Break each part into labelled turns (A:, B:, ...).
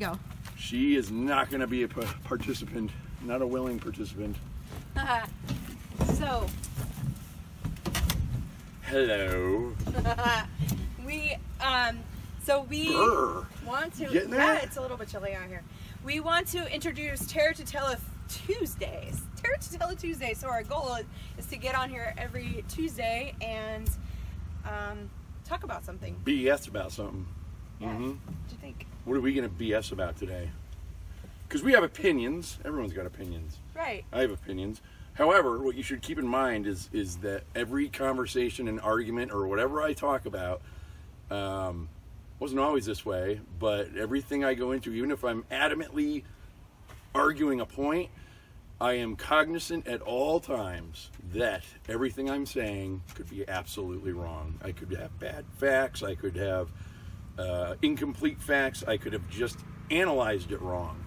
A: Go.
B: She is not going to be a participant, not a willing participant.
A: so
B: Hello.
A: we um so we
B: Brr.
A: want to
B: Getting there?
A: yeah it's a little bit chilly out here. We want to introduce Terra Tutella Tuesdays. Terra Tutella Tuesday. So our goal is, is to get on here every Tuesday and um, talk about something.
B: BS about something.
A: Yeah.
B: hmm
A: What do you think?
B: What are we going to BS about today? Because we have opinions. Everyone's got opinions.
A: Right.
B: I have opinions. However, what you should keep in mind is is that every conversation and argument or whatever I talk about um, wasn't always this way. But everything I go into, even if I'm adamantly arguing a point, I am cognizant at all times that everything I'm saying could be absolutely wrong. I could have bad facts. I could have uh, incomplete facts. I could have just analyzed it wrong.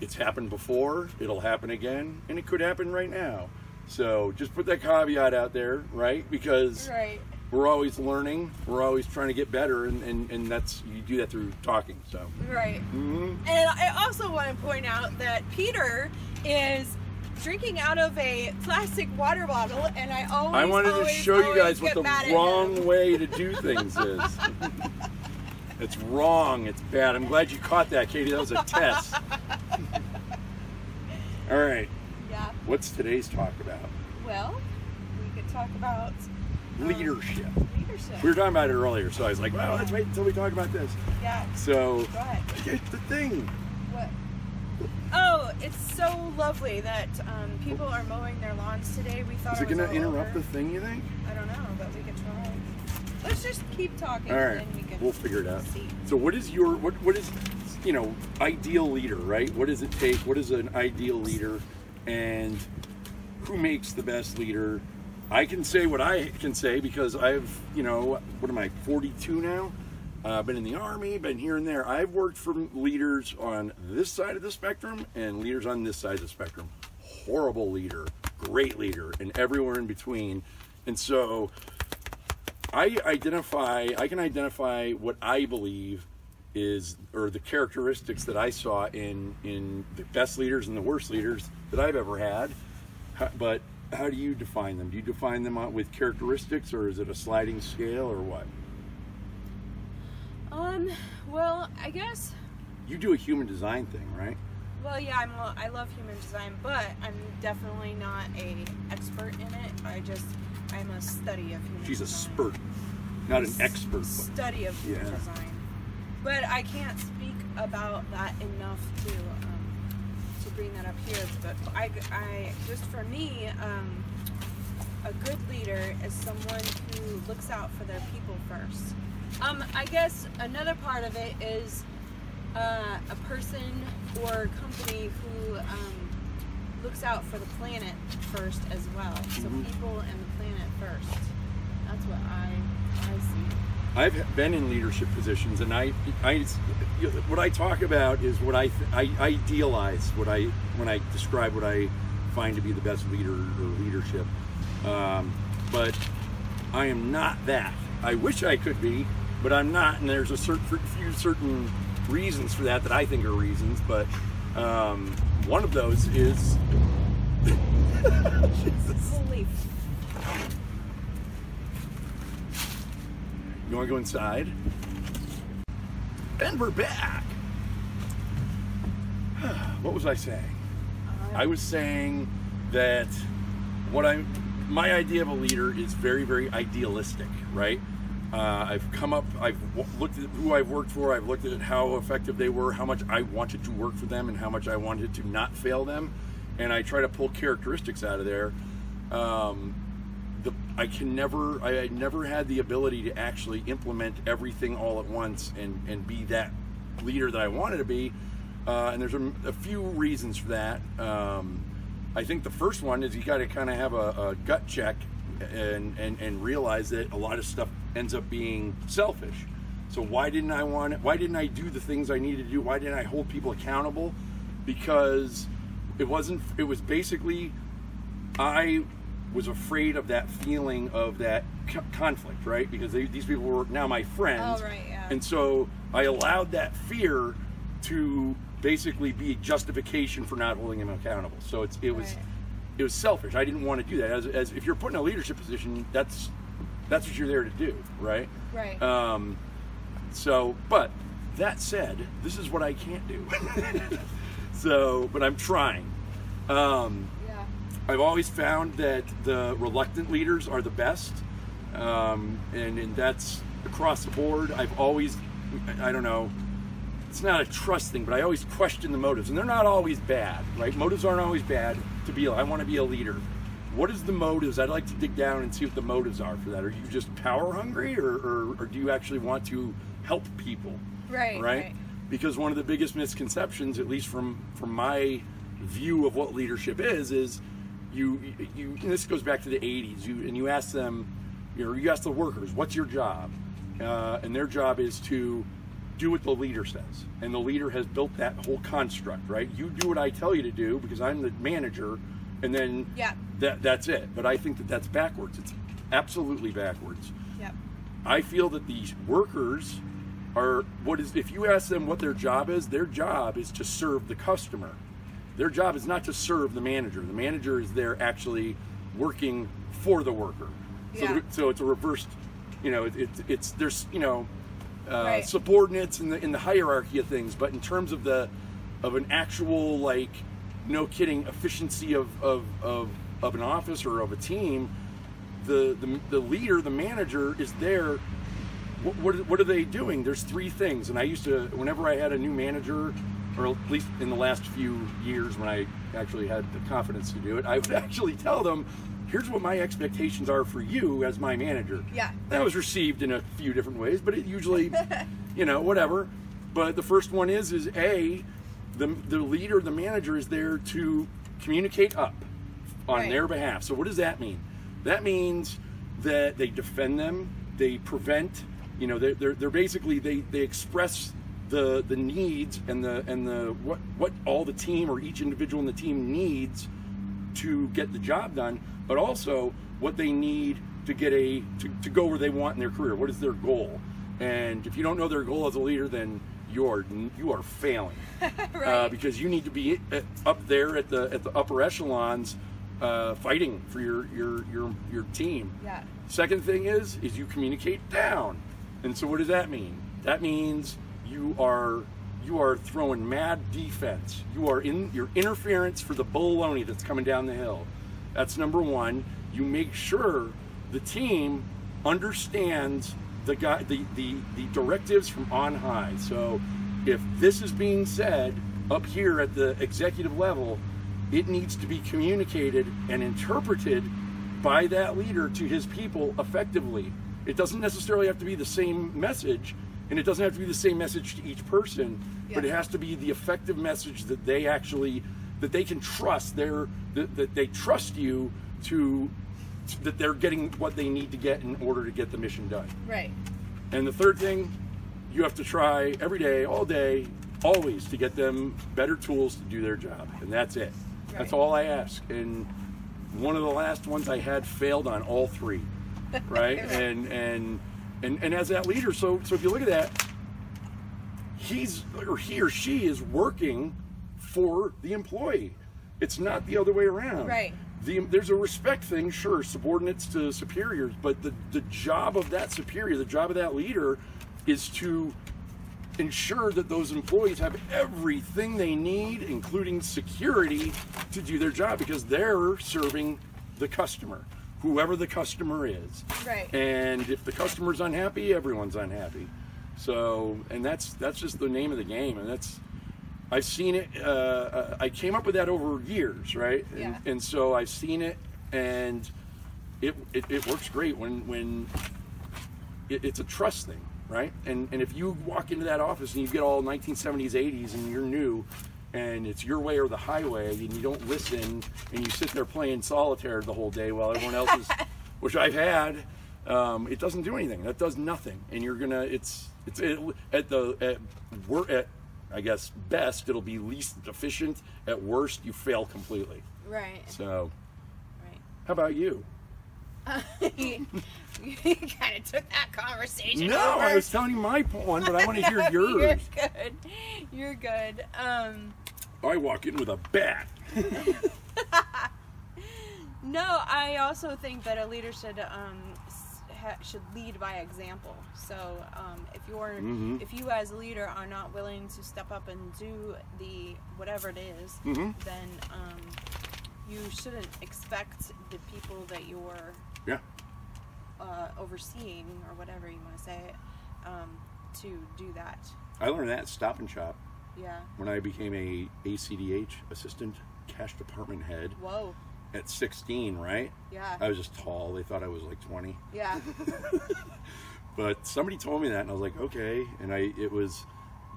B: It's happened before, it'll happen again, and it could happen right now. So just put that caveat out there, right? Because
A: Right.
B: we're always learning, we're always trying to get better, and, and, and that's you do that through talking. So,
A: Right.
B: Mhm.
A: And I also want to point out that Peter is drinking out of a plastic water bottle, and I always
B: I wanted to show you guys what the wrong way to do things is. it's wrong. It's bad. I'm glad you caught that, Katie. That was a test. All right.
A: Yeah.
B: What's today's talk about?
A: Well, we could talk about um,
B: Leadership.
A: leadership.
B: We were talking about it earlier, so I was like, well, let's wait until we talk about this.
A: yeah.
B: So,
A: Go ahead.
B: the thing.
A: What? Oh, it's so lovely that um, people are mowing their lawns today. We thought
B: Is
A: it
B: it going to interrupt
A: over.
B: the thing, you think?
A: I don't know, but we could try. Let's just keep talking,
B: All
A: and then we can.
B: We'll figure it out.
A: See.
B: So, what is your, what, what is, you know, ideal leader, right? What does it take? What is an ideal leader? And who makes the best leader? I can say what I can say because I've, you know, what am I, 42 now? I've uh, been in the army, been here and there. I've worked for leaders on this side of the spectrum and leaders on this side of the spectrum. Horrible leader, great leader, and everywhere in between. And so I identify, I can identify what I believe is, or the characteristics that I saw in in the best leaders and the worst leaders that I've ever had. But how do you define them? Do you define them with characteristics, or is it a sliding scale, or what?
A: Um. Well, I guess.
B: You do a human design thing, right?
A: Well, yeah, I'm. a- I love human design, but I'm definitely not a expert in it. I just. I'm a study of human
B: She's a
A: design.
B: spurt, not an expert.
A: Study of human
B: Yeah.
A: design. But I can't speak about that enough to um, to bring that up here. But I, I just for me, um, a good leader is someone who looks out for their people first. Um, I guess another part of it is uh, a person or company who um, looks out for the planet first as well. So
B: Mhm.
A: people and the planet first. That's what I I see.
B: I've been in leadership positions, and I, I, what I talk about is what I, I idealize. What I when I describe what I find to be the best leader or leadership, um, but I am not that. I wish I could be, but I'm not. And there's a certain few certain reasons for that that I think are reasons. But um, one of those is. Jesus.
A: Holy
B: You want to go inside? And we're back. What was I saying? I was saying that what I, my idea of a leader is very, very idealistic, right? Uh, I've come up, I've looked at who I've worked for, I've looked at how effective they were, how much I wanted to work for them, and how much I wanted to not fail them, and I try to pull characteristics out of there. Um, the I can never I, I never had the ability to actually implement everything all at once and and be that leader that I wanted to be. Uh, and there's a, a few reasons for that. Um, I think the first one is you got to kind of have a, a gut check and, and and realize that a lot of stuff ends up being selfish. So why didn't I want it? Why didn't I do the things I needed to do? Why didn't I hold people accountable? Because it wasn't. It was basically I was afraid of that feeling of that co- conflict, right? Because they, these people were now my friends.
A: Oh, right, yeah.
B: And so I allowed that fear to basically be justification for not holding them accountable. So it's it was
A: Right.
B: it was selfish. I didn't want to do that. As, as if you're put in a leadership position, that's that's what you're there to do, right?
A: Right.
B: Um, so, but that said, this is what I can't do. so, but I'm trying. Um,
A: yeah.
B: I've always found that the reluctant leaders are the best, um, and, and that's across the board. I've always, I don't know, it's not a trust thing, but I always question the motives, and they're not always bad, right? Motives aren't always bad. To be, I want to be a leader. What is the motives? I'd like to dig down and see what the motives are for that. Are you just power hungry, or, or, or do you actually want to help people?
A: Right.
B: right? Because one of the biggest misconceptions, at least from from my view of what leadership is, is you you. And this goes back to the '80s. You and you ask them, you know, you ask the workers, "What's your job?" Uh, and their job is to do what the leader says, and the leader has built that whole construct, right? You do what I tell you to do because I'm the manager, and then
A: Yeah.
B: that that's it. But I think that that's backwards. It's absolutely backwards.
A: Yep.
B: I feel that these workers are what is if you ask them what their job is, their job is to serve the customer. Their job is not to serve the manager. The manager is there actually working for the worker. So,
A: Yeah.
B: so it's a reversed, you know, it, it, it's there's you know uh,
A: Right.
B: subordinates in the in the hierarchy of things, but in terms of the of an actual like no kidding efficiency of of, of, of an office or of a team, the, the the leader, the manager is there. What, what, what are they doing? There's three things, and I used to whenever I had a new manager, or at least in the last few years when I actually had the confidence to do it, I would actually tell them, "Here's what my expectations are for you as my manager."
A: Yeah.
B: That was received in a few different ways, but it usually, you know, whatever. But the first one is is a the the leader, the manager is there to communicate up on
A: Right.
B: their behalf. So what does that mean? That means that they defend them, they prevent, you know, they're, they're, they're basically they, they express the the needs and the and the what what all the team or each individual in the team needs to get the job done, but also what they need to get a to, to go where they want in their career. What is their goal? And if you don't know their goal as a leader, then you are you are failing uh, because you need to be at, up there at the at the upper echelons, uh, fighting for your your your your team.
A: Yeah.
B: Second thing is is you communicate down, and so what does that mean? That means you are you are throwing mad defense. You are in your interference for the baloney that's coming down the hill. That's number one. You make sure the team understands the guy the, the, the directives from on high. So if this is being said up here at the executive level, it needs to be communicated and interpreted by that leader to his people effectively. It doesn't necessarily have to be the same message, and it doesn't have to be the same message to each person, but it has to be the effective message that they actually that they can trust. They're that, that they trust you to that they're getting what they need to get in order to get the mission done.
A: Right.
B: And the third thing, you have to try every day, all day, always to get them better tools to do their job. And that's it. That's all I ask. And one of the last ones I had failed on all three. Right? and and and and as that leader, so so if you look at that, he's or he or she is working for the employee. It's not the other way around.
A: Right.
B: The, there's a respect thing, sure, subordinates to superiors, but the, the job of that superior, the job of that leader, is to ensure that those employees have everything they need, including security, to do their job because they're serving the customer, whoever the customer is.
A: Right.
B: And if the customer's unhappy, everyone's unhappy. So, and that's that's just the name of the game, and that's I've seen it. Uh, uh, I came up with that over years, right? And,
A: Yeah.
B: and so I've seen it, and it, it, it works great when when it, it's a trust thing, right? And and if you walk into that office and you get all 1970s, 80s, and you're new, and it's your way or the highway, and you don't listen, and you sit there playing solitaire the whole day while everyone else is, which I've had, um, it doesn't do anything. That does nothing, and you're gonna. It's it's it, at the at we're at. I guess best it'll be least efficient. At worst, you fail completely.
A: Right.
B: So,
A: Right.
B: how about you?
A: you kind of took that conversation.
B: No,
A: over.
B: I was telling you my one, but I want to hear yours.
A: You're good. You're good. Um,
B: I walk in with a bat.
A: no, I also think that a leader should um, should lead by example. So um, if you're
B: Mhm.
A: if you as a leader are not willing to step up and do the whatever it is,
B: Mhm.
A: then um, you shouldn't expect the people that you're
B: Yeah.
A: uh, overseeing or whatever you want to say it um, to do that.
B: I learned that at Stop and Shop
A: Yeah.
B: when I became a ACDH assistant cash department head
A: Whoa.
B: At 16. Right?
A: Yeah.
B: I was just tall. They thought I was like 20.
A: yeah.
B: But somebody told me that, and I was like, okay. And I, it was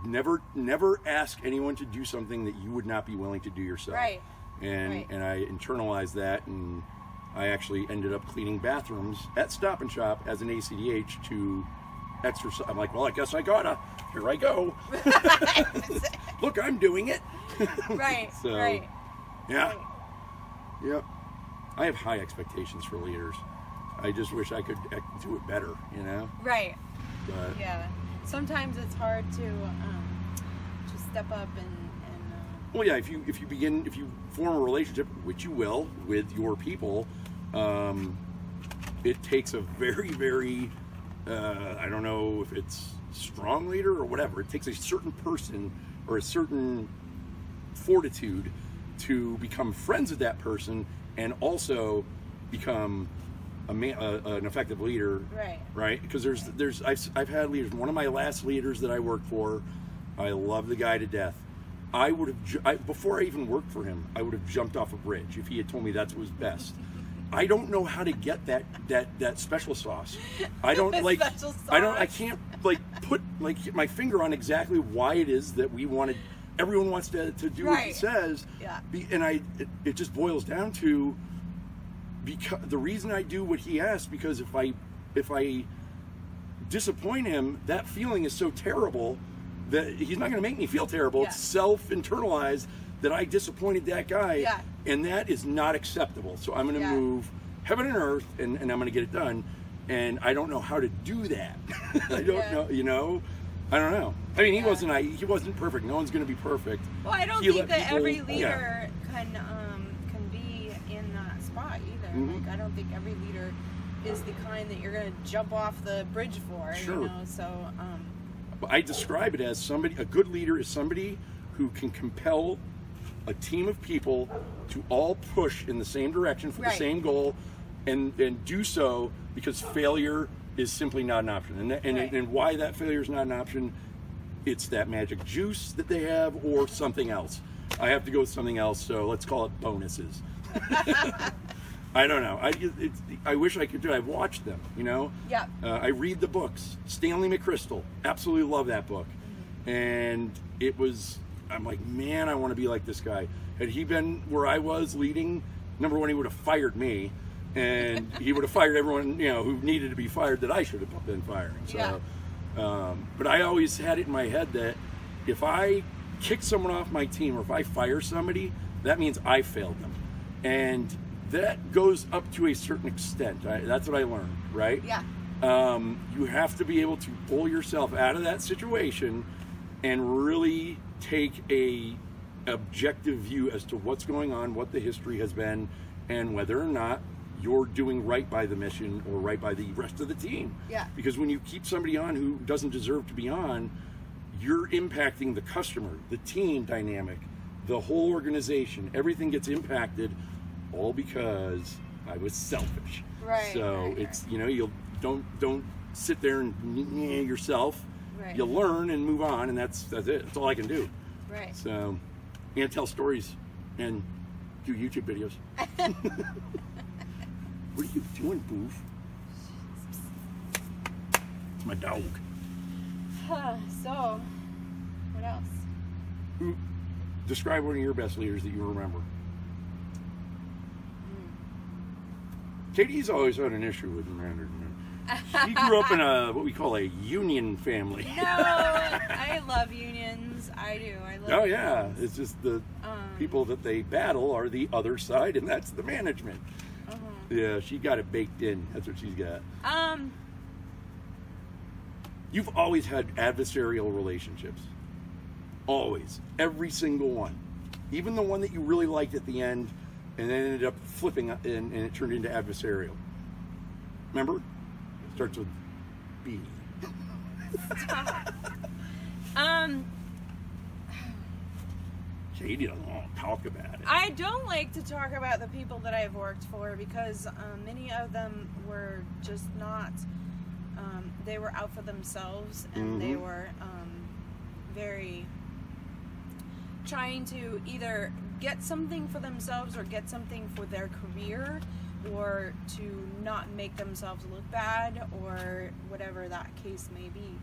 B: never, never ask anyone to do something that you would not be willing to do yourself.
A: Right.
B: And
A: Right.
B: and I internalized that, and I actually ended up cleaning bathrooms at Stop and Shop as an ACDH to exercise. I'm like, well, I guess I gotta. Here I go. Look, I'm doing it.
A: right.
B: So,
A: right.
B: Yeah.
A: Right.
B: Yep. I have high expectations for leaders. I just wish I could do it better, you know.
A: Right.
B: But
A: Yeah. Sometimes it's hard to um, to step up and and uh,
B: Well, yeah. If you if you begin if you form a relationship, which you will, with your people, um, it takes a very very uh, I don't know if it's strong leader or whatever. It takes a certain person or a certain fortitude to become friends with that person and also become a man, uh, an effective leader
A: right.
B: right? Because there's there's I've, I've had leaders. One of my last leaders that I worked for, I love the guy to death. I would have I, before I even worked for him, I would have jumped off a bridge if he had told me that was best. I don't know how to get that that that special sauce. I don't like. I don't. I can't like put like my finger on exactly why it is that we wanted. Everyone wants to, to do what he says.
A: Yeah.
B: Be, and I it, it just boils down to because the reason I do what he asks because if I if I disappoint him, that feeling is so terrible that he's not going to make me feel terrible.
A: Yeah.
B: It's self internalized that I disappointed that guy,
A: Yeah.
B: and that is not acceptable. So I'm going to move heaven and earth, and, and I'm going to get it done. And I don't know how to do that. I don't know, you know. I don't know. I mean, he
A: Yeah.
B: wasn't. He wasn't perfect. No one's going to be perfect.
A: Well, I don't
B: He
A: think that
B: people-
A: every
B: yeah.
A: leader can um, can be in that spot either.
B: Mhm.
A: Like I don't think every leader is the kind that you're gonna jump off the bridge for.
B: Sure.
A: You know, so um,
B: I describe it as somebody, a good leader is somebody who can compel a team of people to all push in the same direction for the same goal and, and do so because failure is simply not an option. And, and,
A: Right.
B: and why that failure is not an option, it's that magic juice that they have or something else. I have to go with something else, so let's call it bonuses. I don't know. I, it's, I wish I could do it. I've watched them, you know?
A: yeah,
B: Uh, I read the books. Stanley McChrystal, absolutely love that book. And it was, I'm like, man, I want to be like this guy. Had he been where I was leading, number one, he would have fired me, and he would have fired everyone, you know, who needed to be fired that I should have been firing. So,
A: Yeah.
B: um, but I always had it in my head that if I kick someone off my team or if I fire somebody, that means I failed them, and that goes up to a certain extent. I, that's what I learned, right?
A: yeah,
B: um, you have to be able to pull yourself out of that situation and really take a objective view as to what's going on, what the history has been, and whether or not you're doing right by the mission or right by the rest of the team.
A: Yeah.
B: Because when you keep somebody on who doesn't deserve to be on, you're impacting the customer, the team dynamic, the whole organization. Everything gets impacted all because I was selfish.
A: Right,
B: So
A: right,
B: it's you know you'll don't don't sit there and yourself.
A: Right.
B: You learn and move on, and that's that's it. That's all I can do.
A: right.
B: So, and tell stories and do YouTube videos. what are you doing, Boof? It's my dog.
A: Huh, so, what else?
B: Who, describe one of your best leaders that you remember. Katie's always had an issue with management. She grew up in a what we call a union family.
A: No, I love unions. I do. I love.
B: Oh yeah, it's just the
A: Um,
B: people that they battle are the other side, and that's the management. Yeah, she got it baked in. That's what she's got.
A: Um,
B: You've always had adversarial relationships. Always. Every single one. Even the one that you really liked at the end and then ended up flipping and, and it turned into adversarial. Remember? It starts with B.
A: um,
B: Katie doesn't want to talk about it.
A: I don't like to talk about the people that I've worked for because um, many of them were just not. Um, they were out for themselves and they
B: Mhm.
A: were um, very trying to either get something for themselves or get something for their career or to not make themselves look bad or whatever that case may be.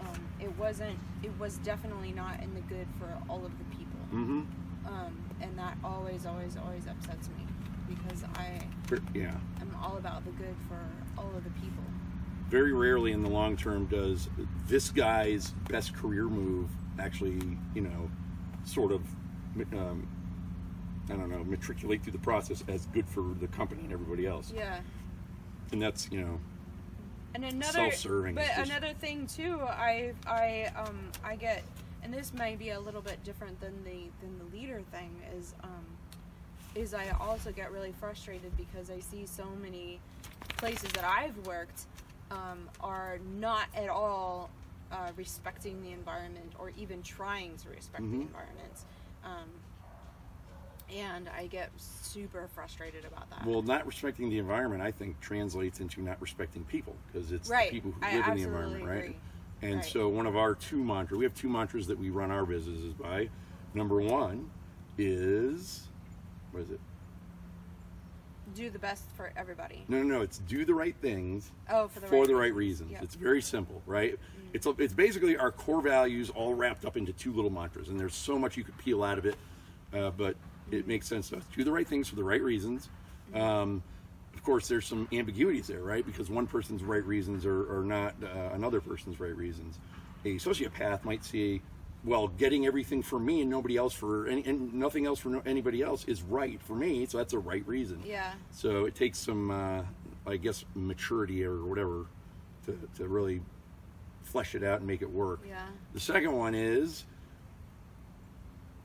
A: Um, it wasn't. It was definitely not in the good for all of the people
B: Mm-hmm.
A: um, and that always, always, always upsets me because I
B: Yeah.
A: am all about the good for all of the people.
B: Very rarely in the long term does this guy's best career move actually, you know, sort of, um, I don't know, matriculate through the process as good for the company and everybody else.
A: Yeah,
B: And that's, you know,
A: and another,
B: Self-serving
A: but another thing too, I, I, um, I get, and this may be a little bit different than the than the leader thing is, um, is I also get really frustrated because I see so many places that I've worked um, are not at all uh, respecting the environment or even trying to respect the
B: Mhm.
A: environment. Um, and I get super frustrated about that.
B: well, not respecting the environment, I think, translates into not respecting people because it's
A: Right.
B: the people who
A: I
B: live in the environment, right? And
A: Right.
B: so, one of our two mantras, we have two mantras that we run our businesses by. Number one is, what is it?
A: Do the best for everybody.
B: No, no, no. It's do the right things
A: Oh, for the
B: for
A: right
B: the right
A: reasons. Yeah.
B: It's very simple, right? It's it's basically our core values all wrapped up into two little mantras, and there's so much you could peel out of it, uh, but it makes sense to us. Do the right things for the right reasons. Um, of course, there's some ambiguities there, right? Because one person's right reasons are, are not uh, another person's right reasons. A sociopath might see, well, getting everything for me and nobody else for any, and nothing else for no, anybody else is right for me, so that's a right reason.
A: Yeah.
B: So it takes some, uh, I guess, maturity or whatever to, to really flesh it out and make it work.
A: Yeah.
B: The second one is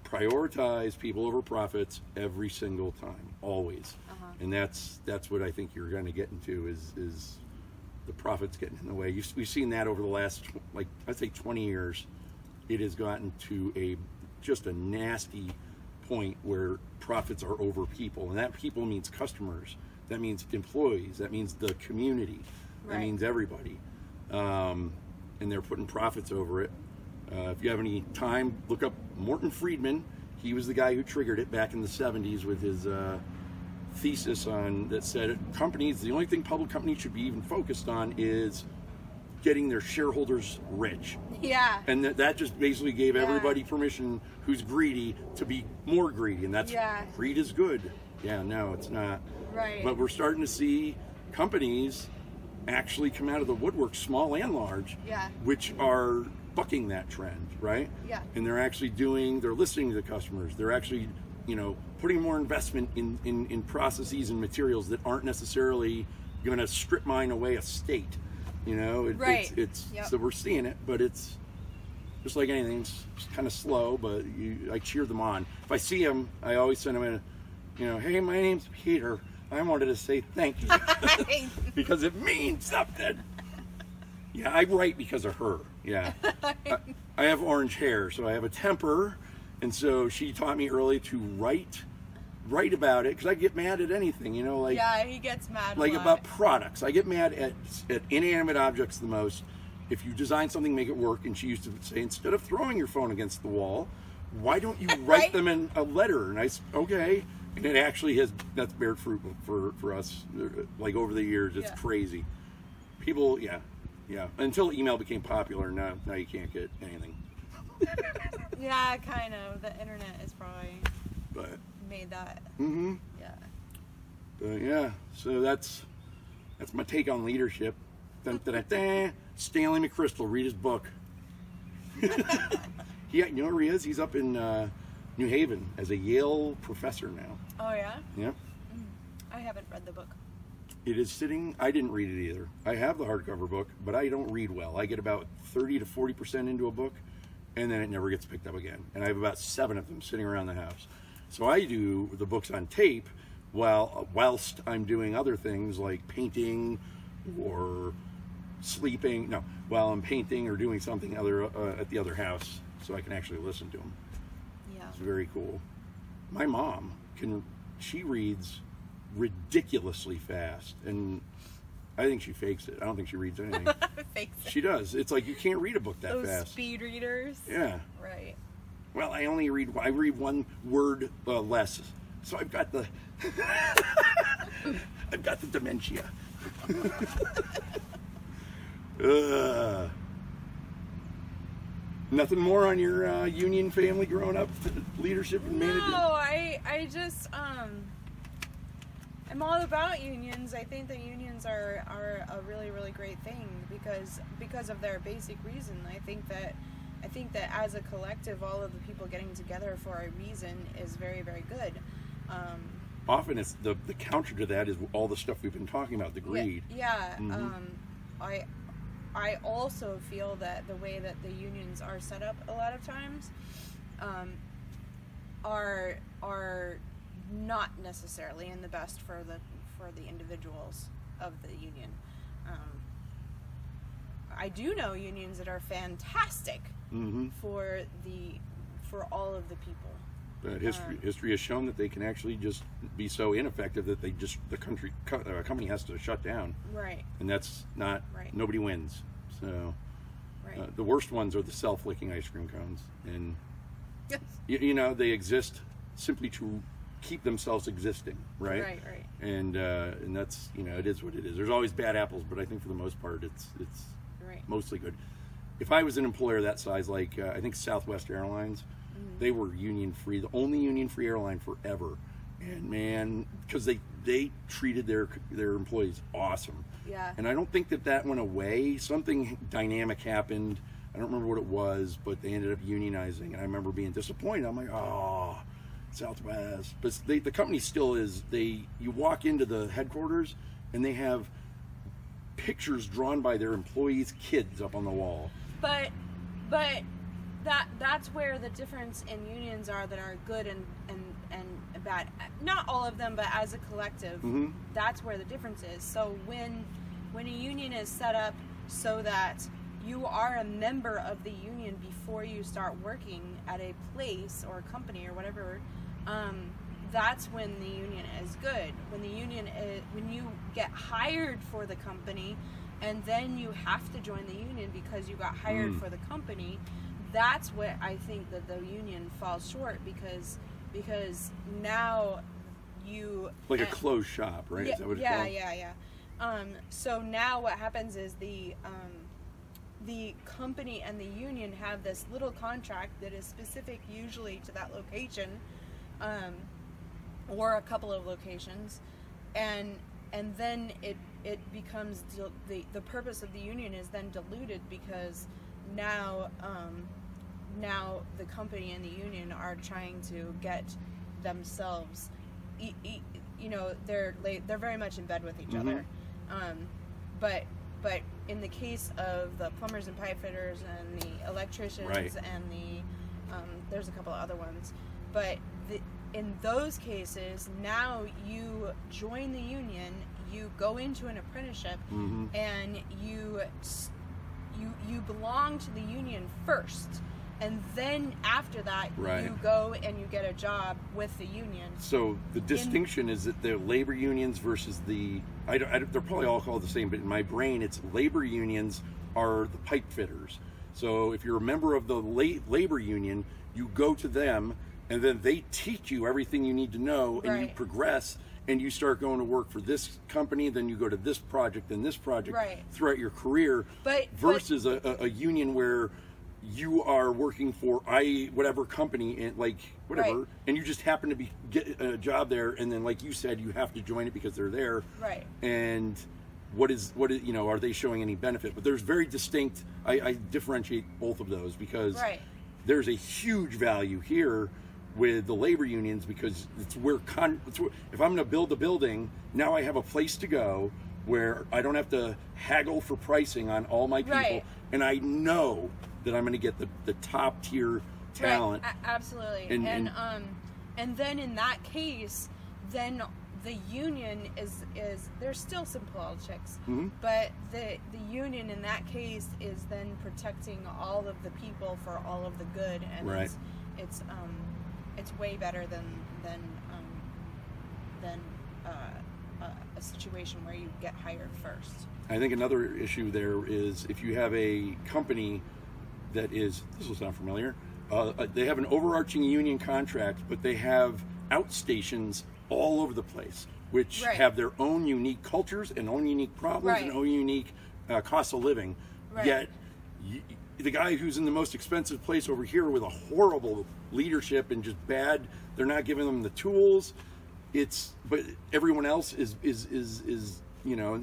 B: prioritize people over profits every single time, always. And that's that's what I think you're going to get into is is the profits getting in the way. You've, we've seen that over the last like I'd say 20 years. It has gotten to a just a nasty point where profits are over people, and that people means customers. That means employees. That means the community. That means everybody. Um, and they're putting profits over it. Uh, if you have any time, look up Morton Friedman. He was the guy who triggered it back in the 70s with his uh, thesis on that said companies, the only thing public companies should be even focused on is getting their shareholders rich.
A: Yeah.
B: And that, that just basically gave
A: Yeah.
B: everybody permission who's greedy to be more greedy. And that's
A: Yeah.
B: greed is good. Yeah, no, it's not.
A: Right.
B: But we're starting to see companies actually come out of the woodwork, small and large,
A: Yeah.
B: which are bucking that trend, right?
A: Yeah.
B: And they're actually doing, they're listening to the customers. They're actually, you know, putting more investment in, in, in processes and materials that aren't necessarily going to strip mine away a state. You know, it,
A: Right.
B: it's, it's
A: Yep.
B: so we're seeing it, but it's just like anything, it's, kind of slow. But you, I cheer them on. If I see them, I always send them in. A, you know, hey, my name's Peter. I wanted to say thank you because it means something. Yeah, I write because of her. Yeah, I, I have orange hair, so I have a temper, and so she taught me early to write, write about it because I get mad at anything. You know, like
A: yeah, he gets mad.
B: like about products. I get mad at, at inanimate objects the most. If you design something, make it work. And she used to say, instead of throwing your phone against the wall, why don't you write
A: Right.
B: them in a letter? And I s- okay, and it actually has that's bared fruit for for us. Uh, like over the years, it's
A: Yeah.
B: crazy. People, yeah, yeah. Until email became popular, now now you can't get anything.
A: Yeah, kind of. The internet is probably
B: But
A: made that.
B: Mm-hmm.
A: Yeah.
B: But yeah, so that's that's my take on leadership. Dun, dun, dun. Stanley McChrystal, read his book. yeah, you know where he is? He's up in uh, New Haven as a Yale professor now.
A: Oh yeah.
B: Yep.
A: I haven't read the book.
B: It is sitting. I didn't read it either. I have the hardcover book, but I don't read well. I get about thirty to forty percent into a book, and then it never gets picked up again. And I have about seven of them sitting around the house. So I do the books on tape, while whilst I'm doing other things like painting or sleeping. No, while I'm painting or doing something other uh, at the other house, so I can actually listen to them.
A: Yeah.
B: It's very cool. My mom can. She reads ridiculously fast, and I think she fakes it. I don't think she reads anything.
A: Fakes it.
B: she does. It's like you can't read a book that
A: Those
B: fast.
A: speed readers.
B: Yeah.
A: Right.
B: Well, I only read. I read one word uh, less, so I've got the. I've got the dementia. uh, nothing more on your uh, union family growing up, leadership and management.
A: No, I I just um I'm all about unions. I think that unions are are a really really great thing because because of their basic reason. I think that I think that as a collective, all of the people getting together for a reason is very very good. Um,
B: Often, it's the the counter to that is all the stuff we've been talking about, the greed.
A: Yeah.
B: Mhm.
A: Um, I I also feel that the way that the unions are set up a lot of times um, are are not necessarily in the best for the for the individuals of the union. Um, I do know unions that are fantastic
B: hmm
A: for the for all of the people.
B: But history
A: Um,
B: history has shown that they can actually just be so ineffective that they just the country co- uh, company has to shut down.
A: Right.
B: and that's not
A: Right.
B: nobody wins. So
A: Right.
B: uh, the worst ones are the self-licking ice cream cones, and you, you know they exist simply to keep themselves existing, right?
A: Right. Right.
B: And uh, and that's you know it is what it is. There's always bad apples, but I think for the most part it's it's
A: Right.
B: mostly good. If I was an employer that size, like uh, I think Southwest Airlines,
A: Mm-hmm.
B: they were union free, the only union free airline forever. And man, because they they treated their their employees awesome.
A: Yeah.
B: And I don't think that that went away. Something dynamic happened. I don't remember what it was, but they ended up unionizing, and I remember being disappointed. I'm like, oh, Southwest. But they, the company still is. They you walk into the headquarters, and they have pictures drawn by their employees' kids up on the wall.
A: but but that that's where the difference in unions are that are good and and and bad not all of them but as a collective
B: Mhm.
A: that's where the difference is so when when a union is set up so that you are a member of the union before you start working at a place or a company or whatever um, that's when the union is good when the union is, when you get hired for the company and then you have to join the union because you got hired
B: Mm.
A: for the company that's what i think that the union falls short because because now you
B: Like a closed shop, right?
A: yeah,
B: Is that what it's
A: yeah,
B: called?
A: yeah, yeah. Um, so now what happens is the um, the company and the union have this little contract that is specific usually to that location, um, or a couple of locations, and and then it it becomes dil- the the purpose of the union is then diluted because now um, now the company and the union are trying to get themselves e- e- you know they're they're very much in bed with each
B: Mhm.
A: other um, but but in the case of the plumbers and pipe fitters and the electricians
B: Right.
A: and the um, there's a couple of other ones but in those cases now you join the union you go into an apprenticeship
B: hmm
A: and you you you belong to the union first and then after that
B: Right.
A: you go and you get a job with the union
B: So the distinction is that the labor unions versus the I don't, I don't- they're probably all called the same, but in my brain, it's labor unions are the pipe fitters. So if you're a member of the la- labor union, you go to them, and then they teach you everything you need to know, and you progress, and you start going to work for this company, then you go to this project then this project
A: Right.
B: throughout your career.
A: But-
B: versus a, a, a union where you are working for I whatever company and like whatever
A: Right.
B: and you just happen to be get a job there and then like you said you have to join it because they're there
A: Right.
B: and what is what is you know are they showing any benefit but there's very distinct I, I differentiate both of those because
A: Right.
B: there's a huge value here with the labor unions because it's where con. It's where, if I'm going to build a building, now I have a place to go where I don't have to haggle for pricing on all my people,
A: Right.
B: and I know that I'm going to get the, the top tier talent.
A: Right, a- absolutely.
B: And-
A: And,
B: and-
A: um, and then in that case, then the union is is there's still some politics,
B: Mhm.
A: but the the union in that case is then protecting all of the people for all of the good, and
B: Right.
A: it's it's um it's way better than than um than uh, a, a situation where you get hired first.
B: I think another issue there is if you have a company that is this will sound familiar. Uh, uh, they have an overarching union contract, but they have outstations all over the place, which
A: Right.
B: have their own unique cultures and own unique problems and own unique uh, cost of living.
A: Right.
B: Yet, the guy who's in the most expensive place over here with a horrible leadership and just bad, they're not giving them the tools. It's but everyone else is is is is you know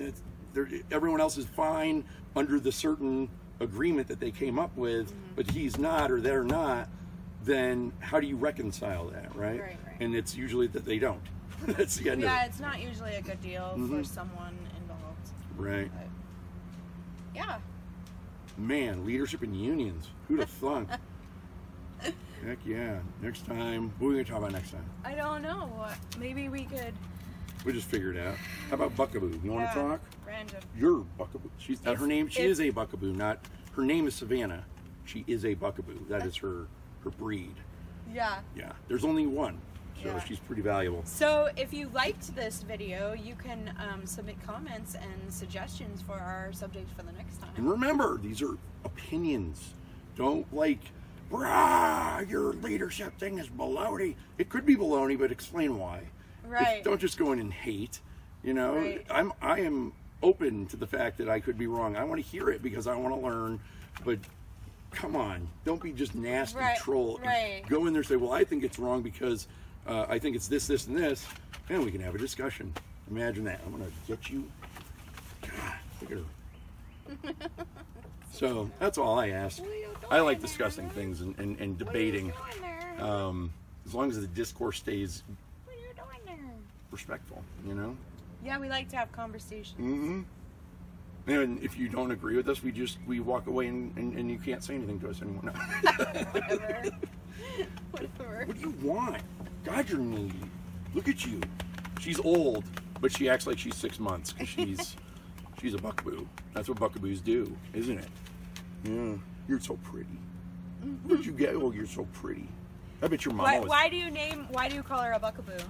B: they're, everyone else is fine under the certain agreement that they came up with,
A: Mm-hmm.
B: but he's not or they're not. Then how do you reconcile that, right?
A: Right, right.
B: And it's usually that they don't. That's the end
A: Yeah,
B: of
A: it's not usually a good deal
B: Mhm.
A: for someone involved.
B: Right.
A: But yeah.
B: Man, leadership in unions. Who'd have thunk? Heck yeah. Next time, what are we going to talk about next time?
A: I don't know. Maybe we could.
B: We'll just figure it out. How about Buckaboo? You want
A: yeah,
B: to talk?
A: Random.
B: You're Buckaboo. She's
A: If-
B: her name. She
A: if-
B: is a Buckaboo. Not her name is Savannah. She is a Buckaboo. That is her her breed.
A: Yeah.
B: Yeah. There's only one, so
A: Yeah.
B: she's pretty valuable.
A: So if you liked this video, you can um, submit comments and suggestions for our subject for the next time.
B: And remember, these are opinions. Don't like, brah, your leadership thing is baloney. It could be baloney, but explain why. If-
A: Right.
B: don't just go in and hate. You know,
A: Right.
B: I'm I am open to the fact that I could be wrong. I want to hear it because I want to learn. But come on, don't be just nasty
A: Right,
B: troll.
A: right.
B: Go in there and say, well, I think it's wrong because uh, I think it's this, this, and this, and we can have a discussion. Imagine that. I'm gonna get you. God, look at her. So that's all I ask.
A: What are you
B: I like discussing things and, and, and
A: What are you
B: debating. Um, as long as the discourse stays
A: what are you doing there?
B: respectful, you know?
A: Yeah, we like to have conversations.
B: Mm-hmm. And if you don't agree with us, we just we walk away and, and, and you can't say anything to us anymore. No.
A: Whatever. Whatever.
B: what do you want? God, you're needy. Look at you. She's old, but she acts like she's six months because she's she's a buckaboo. That's what buckaboos do, isn't it? Yeah. You're so pretty. Where'd you get? Oh, you're so pretty. I bet your mom
A: Why,
B: was
A: why do you name? Why do you call her a buckaboo?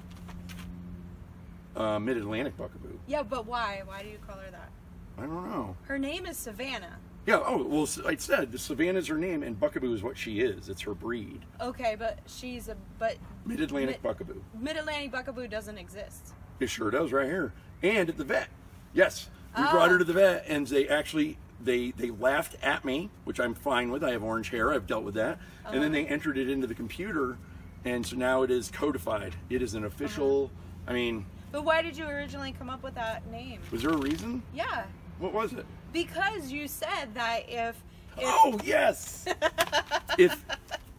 B: uh, mid-Atlantic buckaboo.
A: Yeah, but why? Why do you call her that?
B: I don't know.
A: Her name is Savannah.
B: Yeah. Oh well, I said the Savannah's her name, and buckaboo is what she is. It's her breed.
A: Okay, but she's a but
B: Mid-Atlantic
A: Mid-
B: buckaboo.
A: Mid Atlantic buckaboo doesn't exist.
B: It sure does, right here, and at the vet. Yes, we
A: Oh.
B: brought her to the vet, and they actually they they laughed at me, which I'm fine with. I have orange hair. I've dealt with that, and
A: Uh-huh.
B: then they entered it into the computer, and so now it is codified. It is an official.
A: Uh-huh.
B: I mean,
A: But why did you originally come up with that name?
B: was there a reason?
A: Yeah,
B: What was it?
A: Because you said that if, if
B: Oh yes. if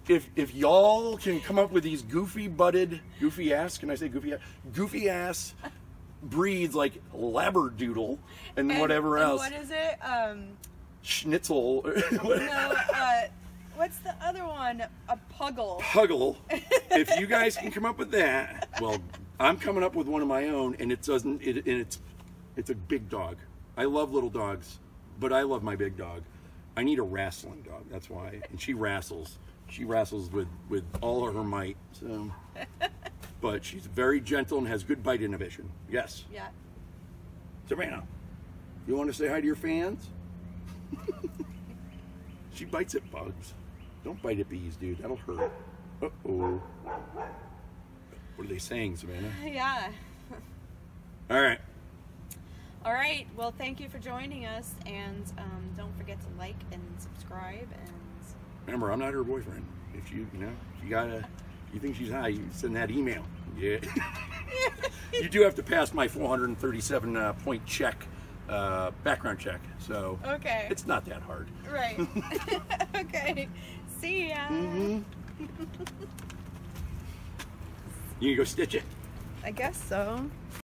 B: if if y'all can come up with these goofy butted, goofy ass, can I say goofy ass? Goofy ass breeds like labradoodle and,
A: and-
B: whatever
A: and
B: else,
A: What is it? Um,
B: schnitzel,
A: no, uh, what's the other one? A puggle.
B: puggle. if you guys can come up with that, well, I'm coming up with one of my own, and it doesn't. It, and it's it's a big dog. I love little dogs, but I love my big dog. I need a wrestling dog. That's why, and she wrestles. She wrestles with with all of her might. So, but she's very gentle and has good bite inhibition. Yes,
A: Yeah.
B: Savannah, you want to say hi to your fans? she bites at bugs. Don't bite at bees, dude. That'll hurt. Uh oh. What are they saying, Savannah?
A: Yeah.
B: All right.
A: All right. Well, thank you for joining us, and um, don't forget to like and subscribe. And
B: Remember, I'm not her boyfriend. If you, you know, you gotta, you think she's high, you send that email. Yeah. you do have to pass my 437 uh, point check, uh, background check. So
A: okay.
B: it's not that hard.
A: right. okay. See ya.
B: Mm-hmm. You can go stitch it.
A: I guess so.